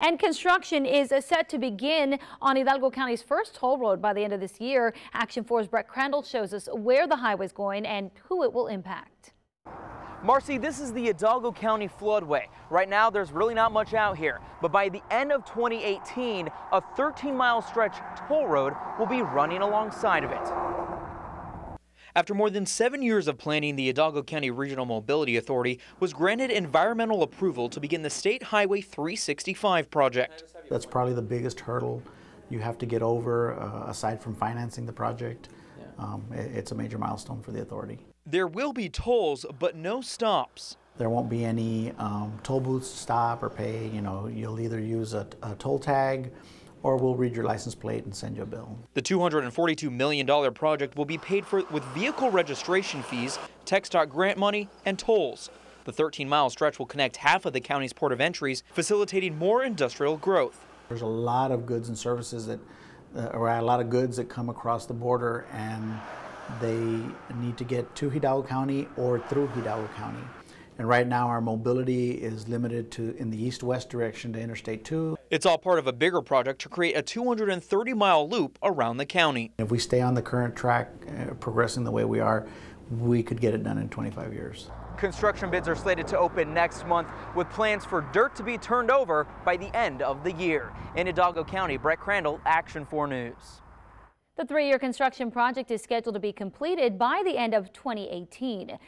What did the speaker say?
And construction is set to begin on Hidalgo County's first toll road by the end of this year. Action 4's Brett Crandall shows us where the highway is going and who it will impact. Marcy, this is the Hidalgo County floodway. Right now, there's really not much out here, but by the end of 2018, a 13 mile stretch toll road will be running alongside of it. After more than seven years of planning, the Hidalgo County Regional Mobility Authority was granted environmental approval to begin the State Highway 365 project. That's probably the biggest hurdle you have to get over, uh, aside from financing the project. Um, it, it's a major milestone for the authority. There will be tolls, but no stops. There won't be any um, toll booths to stop or pay. You know, you'll either use a, a toll tag or we'll read your license plate and send you a bill. The $242 million project will be paid for with vehicle registration fees, TxDOT grant money, and tolls. The 13 mile stretch will connect half of the county's port of entries, facilitating more industrial growth. There's a lot of goods and services that, uh, or a lot of goods that come across the border and they need to get to Hidalgo County or through Hidalgo County. And right now our mobility is limited to in the east-west direction to Interstate 2. It's all part of a bigger project to create a 230 mile loop around the county. If we stay on the current track, uh, progressing the way we are, we could get it done in 25 years. Construction bids are slated to open next month with plans for dirt to be turned over by the end of the year. In Hidalgo County, Brett Crandall, Action 4 News. The three-year construction project is scheduled to be completed by the end of 2018.